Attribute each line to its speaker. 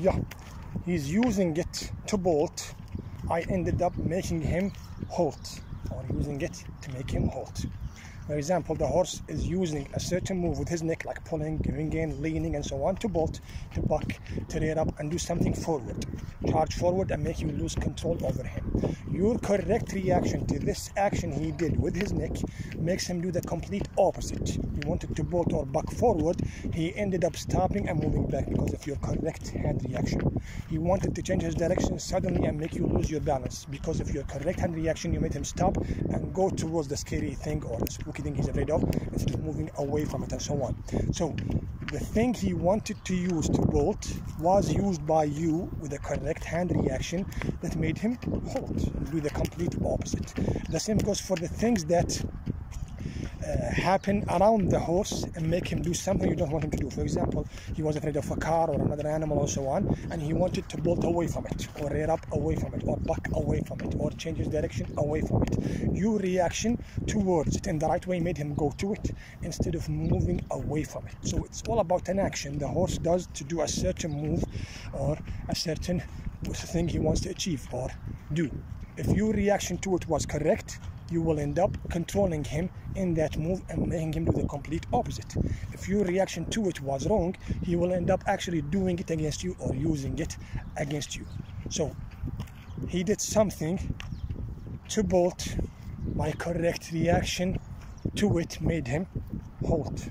Speaker 1: yeah he's using it to bolt. I ended up making him halt or using it to make him halt for example, the horse is using a certain move with his neck, like pulling, giving in, leaning, and so on, to bolt, to buck, to rear up, and do something forward. Charge forward and make you lose control over him. Your correct reaction to this action he did with his neck makes him do the complete opposite. He wanted to bolt or buck forward, he ended up stopping and moving back because of your correct hand reaction. He wanted to change his direction suddenly and make you lose your balance because of your correct hand reaction. You made him stop and go towards the scary thing or the spooky thing he's afraid of instead of moving away from it and so on. So the thing he wanted to use to bolt was used by you with the correct hand reaction that made him halt, do the complete opposite. The same goes for the things that uh, happen around the horse and make him do something you don't want him to do. For example, he was afraid of a car or another animal or so on, and he wanted to bolt away from it, or rear up away from it, or buck away from it, or change his direction away from it. Your reaction towards it in the right way made him go to it instead of moving away from it. So it's all about an action the horse does to do a certain move or a certain thing he wants to achieve or do. If your reaction to it was correct, you will end up controlling him in that move and making him do the complete opposite. If your reaction to it was wrong, he will end up actually doing it against you or using it against you. So he did something to bolt. My correct reaction to it made him halt.